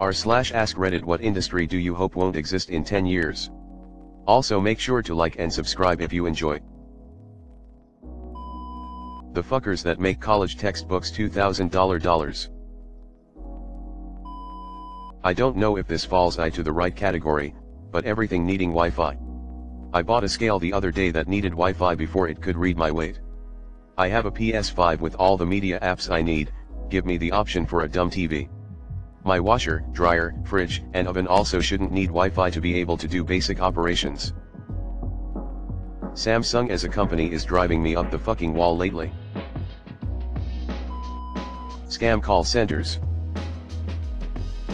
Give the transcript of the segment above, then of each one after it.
r slash ask reddit what industry do you hope won't exist in 10 years? Also make sure to like and subscribe if you enjoy. The fuckers that make college textbooks $2,000. I don't know if this falls I to the right category, but everything needing Wi-Fi. I bought a scale the other day that needed Wi-Fi before it could read my weight. I have a PS5 with all the media apps I need, give me the option for a dumb TV. My washer, dryer, fridge, and oven also shouldn't need Wi-Fi to be able to do basic operations. Samsung as a company is driving me up the fucking wall lately. Scam call centers.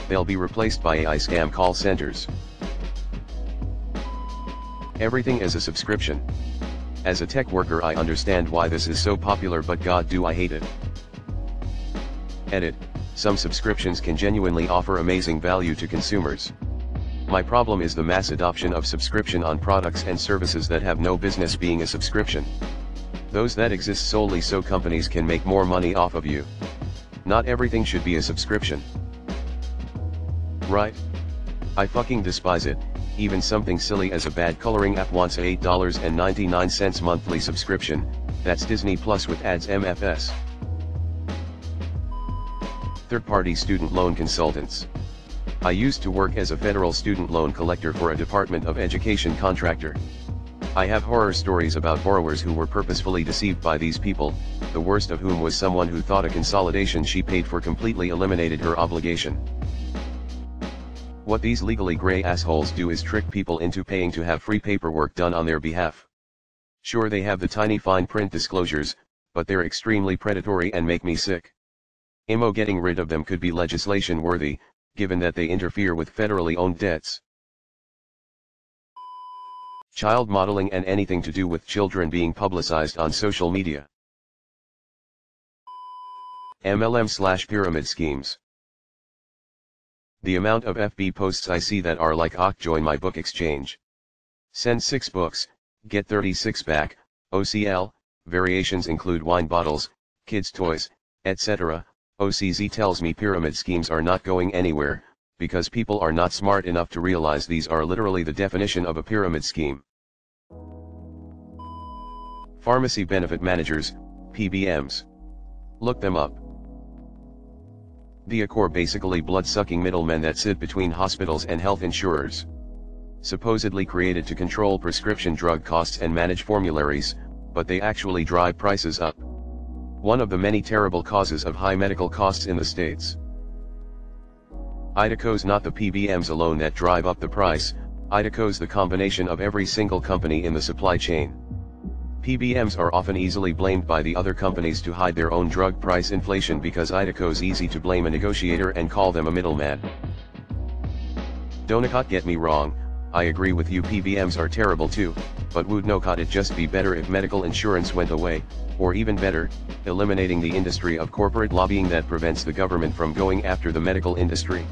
They'll be replaced by AI scam call centers. Everything as a subscription. As a tech worker I understand why this is so popular but god do I hate it. Edit, some subscriptions can genuinely offer amazing value to consumers. My problem is the mass adoption of subscription on products and services that have no business being a subscription. Those that exist solely so companies can make more money off of you. Not everything should be a subscription. Right? I fucking despise it, even something silly as a bad coloring app wants a $8.99 monthly subscription, that's Disney Plus with ads MFS. Third-party student loan consultants. I used to work as a federal student loan collector for a Department of Education contractor. I have horror stories about borrowers who were purposefully deceived by these people, the worst of whom was someone who thought a consolidation she paid for completely eliminated her obligation. What these legally gray assholes do is trick people into paying to have free paperwork done on their behalf. Sure they have the tiny fine print disclosures, but they're extremely predatory and make me sick. IMO getting rid of them could be legislation worthy, given that they interfere with federally owned debts. Child modeling and anything to do with children being publicized on social media. MLM slash pyramid schemes. The amount of FB posts I see that are like Ock join my book exchange. Send 6 books, get 36 back, OCL, variations include wine bottles, kids toys, etc. OCZ tells me pyramid schemes are not going anywhere, because people are not smart enough to realize these are literally the definition of a pyramid scheme. Pharmacy Benefit Managers, PBMs. Look them up. The are basically blood-sucking middlemen that sit between hospitals and health insurers. Supposedly created to control prescription drug costs and manage formularies, but they actually drive prices up. One of the many terrible causes of high medical costs in the states. IDACO's not the PBMs alone that drive up the price, IDACO's the combination of every single company in the supply chain. PBMs are often easily blamed by the other companies to hide their own drug price inflation because IDACO's easy to blame a negotiator and call them a middleman. Donut get me wrong, I agree with you PBMs are terrible too, but would no it just be better if medical insurance went away, or even better, eliminating the industry of corporate lobbying that prevents the government from going after the medical industry.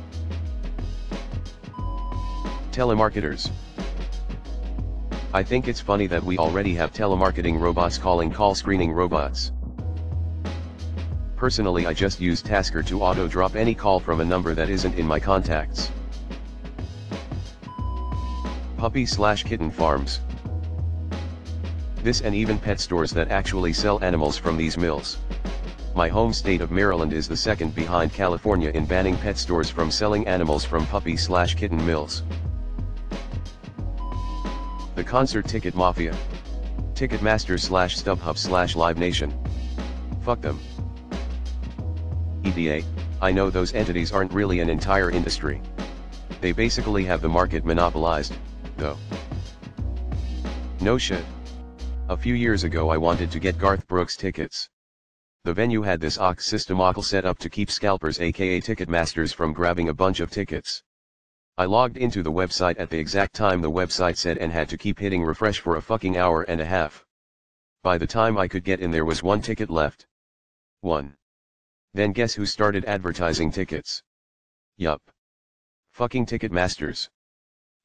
Telemarketers I think it's funny that we already have telemarketing robots calling call screening robots. Personally I just use Tasker to auto drop any call from a number that isn't in my contacts. Puppy slash kitten farms. This and even pet stores that actually sell animals from these mills. My home state of Maryland is the second behind California in banning pet stores from selling animals from puppy slash kitten mills. The Concert Ticket Mafia. Ticketmaster slash StubHub slash Live Nation. Fuck them. EDA, I know those entities aren't really an entire industry. They basically have the market monopolized, though. No shit. A few years ago I wanted to get Garth Brooks tickets. The venue had this OX system all set up to keep scalpers aka Ticketmasters from grabbing a bunch of tickets. I logged into the website at the exact time the website said and had to keep hitting refresh for a fucking hour and a half. By the time I could get in there was one ticket left. 1. Then guess who started advertising tickets? Yup. Fucking Ticketmasters.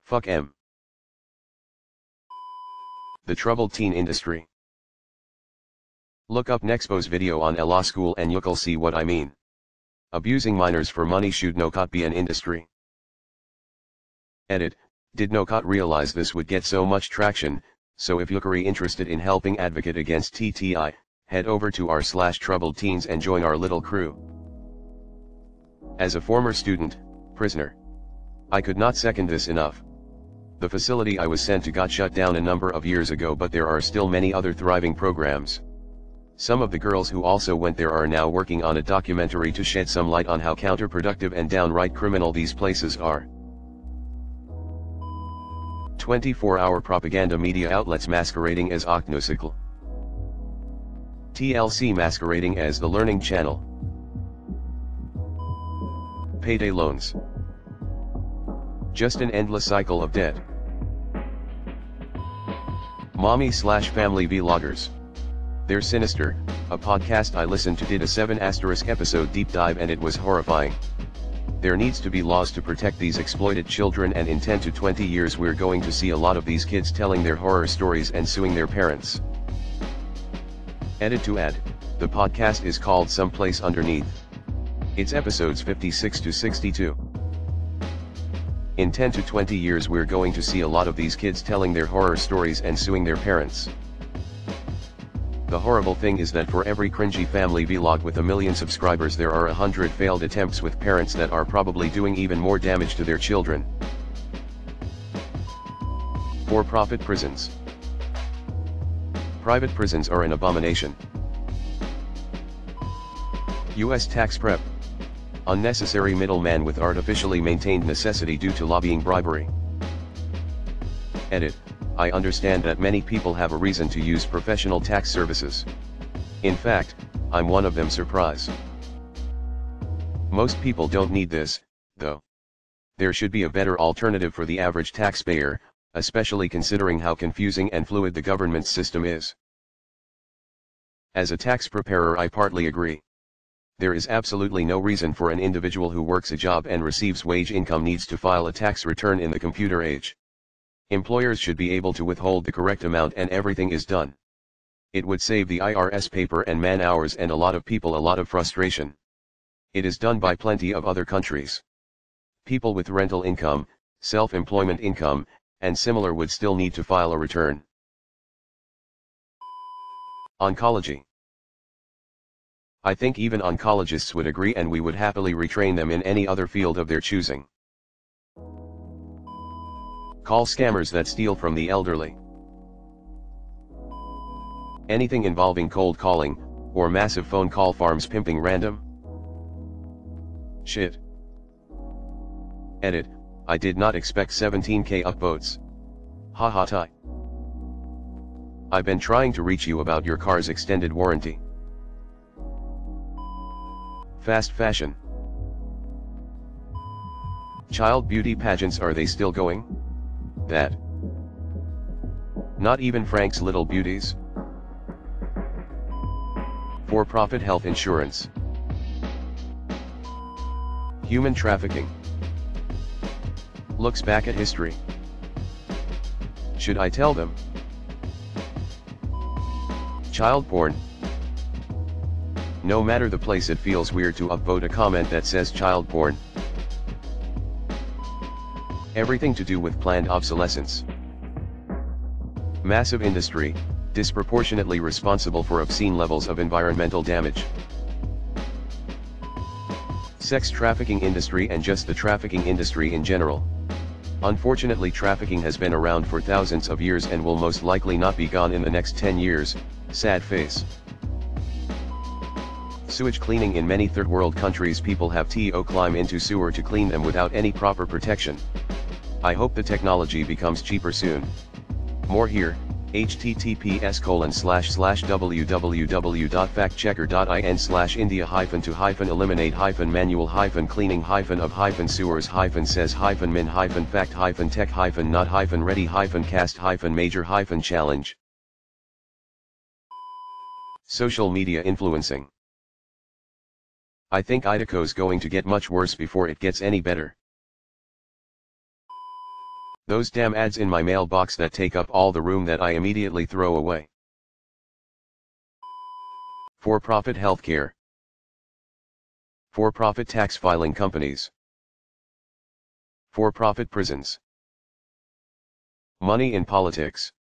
Fuck M. The troubled teen industry. Look up Nexpo's video on Elan School and you'll see what I mean. Abusing minors for money should no not be an industry. Edit, did no not realize this would get so much traction, so if you're interested in helping advocate against TTI, head over to r slash troubled teens and join our little crew. As a former student, prisoner. I could not second this enough. The facility I was sent to got shut down a number of years ago but there are still many other thriving programs. Some of the girls who also went there are now working on a documentary to shed some light on how counterproductive and downright criminal these places are. 24-hour propaganda media outlets masquerading as Ocnocycle. TLC masquerading as the Learning Channel. Payday loans. Just an endless cycle of debt. Mommy slash family vloggers. They're Sinister, a podcast I listened to did a 7 asterisk episode deep dive and it was horrifying. There needs to be laws to protect these exploited children and in 10 to 20 years we're going to see a lot of these kids telling their horror stories and suing their parents. Edit to add, the podcast is called Someplace Underneath. It's episodes 56 to 62. In 10 to 20 years we're going to see a lot of these kids telling their horror stories and suing their parents. The horrible thing is that for every cringy family vlog with a million subscribers there are a hundred failed attempts with parents that are probably doing even more damage to their children. For-profit prisons. Private prisons are an abomination. U.S. tax prep unnecessary middleman with artificially maintained necessity due to lobbying bribery. Edit, I understand that many people have a reason to use professional tax services. In fact, I'm one of them surprise. Most people don't need this, though. There should be a better alternative for the average taxpayer, especially considering how confusing and fluid the government system is. As a tax preparer I partly agree. There is absolutely no reason for an individual who works a job and receives wage income needs to file a tax return in the computer age. Employers should be able to withhold the correct amount and everything is done. It would save the IRS paper and man hours and a lot of people a lot of frustration. It is done by plenty of other countries. People with rental income, self-employment income, and similar would still need to file a return. Oncology I think even oncologists would agree and we would happily retrain them in any other field of their choosing. Call scammers that steal from the elderly. Anything involving cold calling, or massive phone call farms pimping random? Shit. Edit, I did not expect 17k upvotes. Ha ha tie. I've been trying to reach you about your car's extended warranty. Fast fashion. Child beauty pageants are they still going? That. Not even Frank's Little Beauties? For-profit health insurance. Human trafficking. Looks back at history. Should I tell them? Child porn. No matter the place it feels weird to upvote a comment that says child porn. Everything to do with planned obsolescence. Massive industry, disproportionately responsible for obscene levels of environmental damage. Sex trafficking industry and just the trafficking industry in general. Unfortunately trafficking has been around for thousands of years and will most likely not be gone in the next 10 years, sad face. Sewage cleaning in many third world countries people have to climb into sewer to clean them without any proper protection. I hope the technology becomes cheaper soon. More here, https colon slash slash www.factchecker.in slash india hyphen to hyphen eliminate hyphen manual hyphen cleaning hyphen of hyphen sewers hyphen says hyphen min hyphen fact hyphen tech hyphen not hyphen ready hyphen cast hyphen major hyphen challenge. Social media influencing. I think Idaho's going to get much worse before it gets any better. Those damn ads in my mailbox that take up all the room that I immediately throw away. For-profit healthcare. For-profit tax filing companies. For-profit prisons. Money in politics.